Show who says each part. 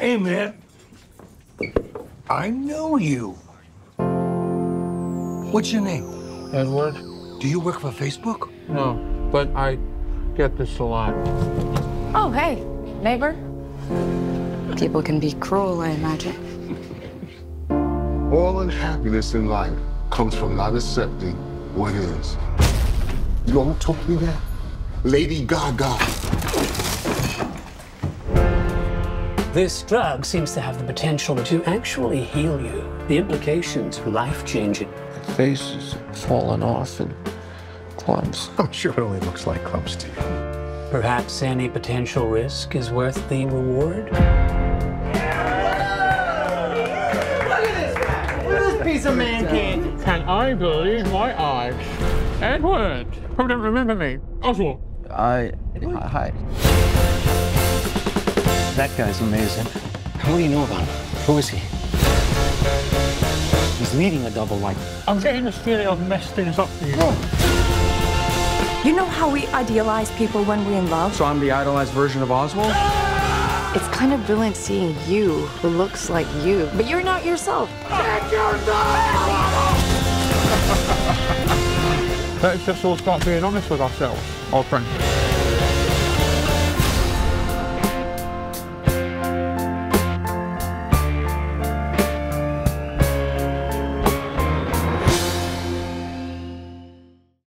Speaker 1: Hey, man. I know you. What's your name?
Speaker 2: Edward?
Speaker 1: Do you work for Facebook?
Speaker 2: No, but I get this a lot.
Speaker 3: Oh, hey, neighbor.
Speaker 4: People can be cruel, I imagine.
Speaker 5: All unhappiness in life comes from not accepting what is. You know who taught me that? Lady Gaga.
Speaker 6: This drug seems to have the potential to actually heal you. The implications are life changing.
Speaker 2: My face is falling off in clumps.
Speaker 1: I'm sure it only looks like clumps to you.
Speaker 6: Perhaps any potential risk is worth the reward. Look at this!
Speaker 7: Look at this piece of man candy.
Speaker 2: Can I believe my eyes? Edward! Who don't remember me? Oswald.
Speaker 8: I. Hi. That guy's amazing. What do you know about him? Who is he? He's leading a double life.
Speaker 2: I'm getting this feeling I've messed things up for you.
Speaker 3: You know how we idealize people when we're in love?
Speaker 8: So I'm the idolized version of Oswald?
Speaker 4: It's kind of brilliant seeing you who looks like you, but you're not yourself.
Speaker 2: Let's just all start being honest with ourselves, old friend.